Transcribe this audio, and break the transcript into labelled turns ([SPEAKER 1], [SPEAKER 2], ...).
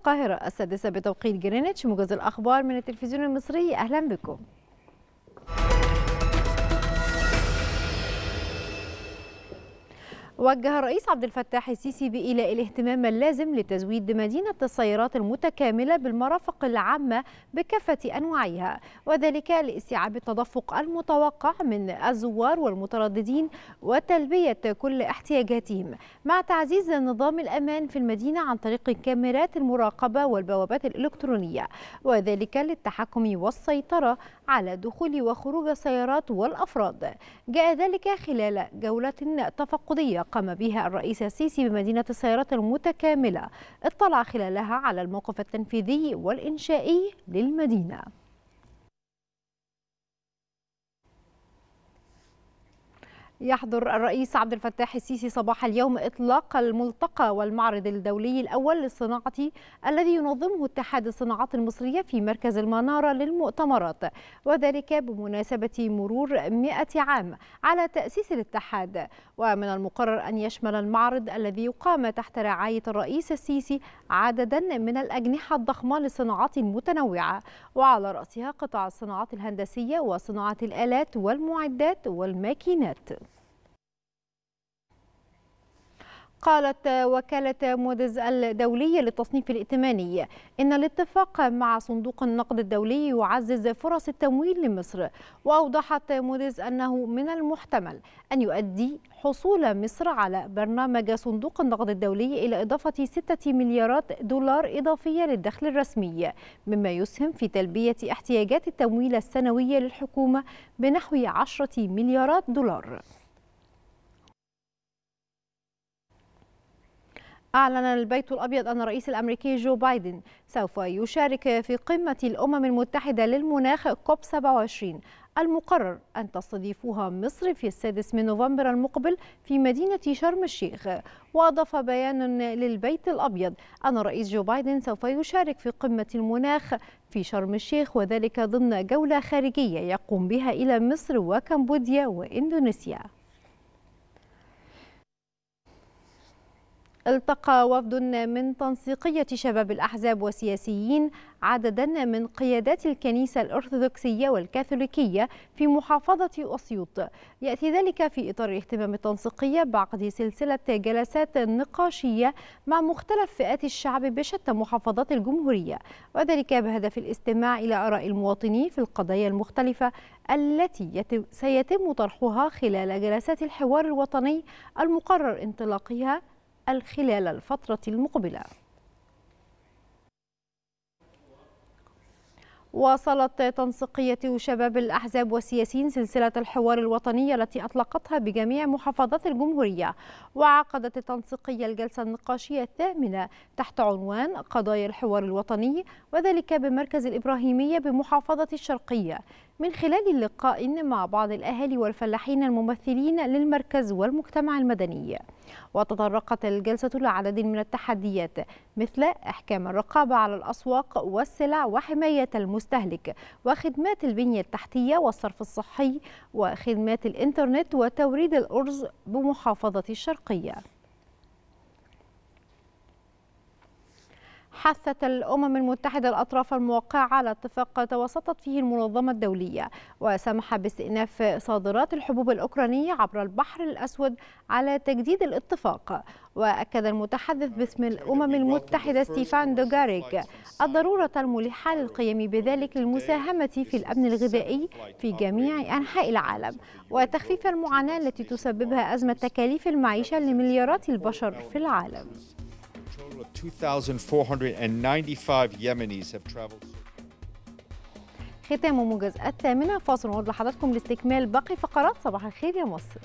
[SPEAKER 1] القاهرة السادسة بتوقيت جرينتش موجز الأخبار من التلفزيون المصري. أهلا بكم. وجه الرئيس عبد الفتاح السيسي بإيلاء الاهتمام اللازم لتزويد مدينة السيارات المتكاملة بالمرافق العامة بكافة أنواعها وذلك لاستيعاب التدفق المتوقع من الزوار والمترددين وتلبية كل احتياجاتهم. مع تعزيز نظام الأمان في المدينة عن طريق كاميرات المراقبة والبوابات الإلكترونية وذلك للتحكم والسيطرة على دخول وخروج السيارات والأفراد. جاء ذلك خلال جولة تفقدية قام بها الرئيس السيسي بمدينة السيارات المتكاملة اطلع خلالها على الموقف التنفيذي والإنشائي للمدينة. يحضر الرئيس عبد الفتاح السيسي صباح اليوم إطلاق الملتقى والمعرض الدولي الأول للصناعة الذي ينظمه اتحاد الصناعات المصرية في مركز المنارة للمؤتمرات وذلك بمناسبة مرور 100 عام على تأسيس الاتحاد. ومن المقرر أن يشمل المعرض الذي يقام تحت رعاية الرئيس السيسي عددا من الأجنحة الضخمة للصناعات المتنوعة وعلى رأسها قطاع الصناعات الهندسية وصناعة الآلات والمعدات والماكينات. قالت وكالة موديز الدولية للتصنيف الائتماني إن الاتفاق مع صندوق النقد الدولي يعزز فرص التمويل لمصر وأوضحت موديز أنه من المحتمل أن يؤدي حصول مصر على برنامج صندوق النقد الدولي إلى إضافة 6 مليارات دولار إضافية للدخل الرسمي مما يسهم في تلبية احتياجات التمويل السنوية للحكومة بنحو 10 مليارات دولار. أعلن البيت الأبيض أن الرئيس الأمريكي جو بايدن سوف يشارك في قمة الأمم المتحدة للمناخ كوب 27 المقرر أن تستضيفها مصر في السادس من نوفمبر المقبل في مدينة شرم الشيخ. وأضاف بيان للبيت الأبيض أن الرئيس جو بايدن سوف يشارك في قمة المناخ في شرم الشيخ وذلك ضمن جولة خارجية يقوم بها إلى مصر وكمبوديا وإندونيسيا. التقى وفد من تنسيقية شباب الأحزاب والسياسيين عددا من قيادات الكنيسة الأرثوذكسية والكاثوليكية في محافظة أسيوط. يأتي ذلك في إطار اهتمام التنسيقية بعقد سلسلة جلسات نقاشية مع مختلف فئات الشعب بشتى محافظات الجمهورية وذلك بهدف الاستماع إلى آراء المواطنين في القضايا المختلفة التي سيتم طرحها خلال جلسات الحوار الوطني المقرر انطلاقها خلال الفترة المقبلة. واصلت تنسيقية شباب الأحزاب والسياسيين سلسلة الحوار الوطني التي أطلقتها بجميع محافظات الجمهورية وعقدت التنسيقية الجلسة النقاشية الثامنة تحت عنوان قضايا الحوار الوطني وذلك بمركز الإبراهيمية بمحافظة الشرقية. من خلال اللقاء مع بعض الأهالي والفلاحين الممثلين للمركز والمجتمع المدني. وتطرقت الجلسة لعدد من التحديات مثل إحكام الرقابة على الأسواق والسلع وحماية المستهلك وخدمات البنية التحتية والصرف الصحي وخدمات الإنترنت وتوريد الأرز بمحافظة الشرقية. حثت الأمم المتحدة الأطراف الموقعة على اتفاق توسطت فيه المنظمة الدولية وسمح باستئناف صادرات الحبوب الأوكرانية عبر البحر الأسود على تجديد الاتفاق وأكد المتحدث باسم الأمم المتحدة ستيفان دوغاريك الضرورة الملحة للقيام بذلك للمساهمة في الأمن الغذائي في جميع أنحاء العالم وتخفيف المعاناة التي تسببها أزمة تكاليف المعيشة لمليارات البشر في العالم. ختام موجز الثامنة فاصل ونعود لحضراتكم لاستكمال باقي فقرات صباح الخير يا مصر.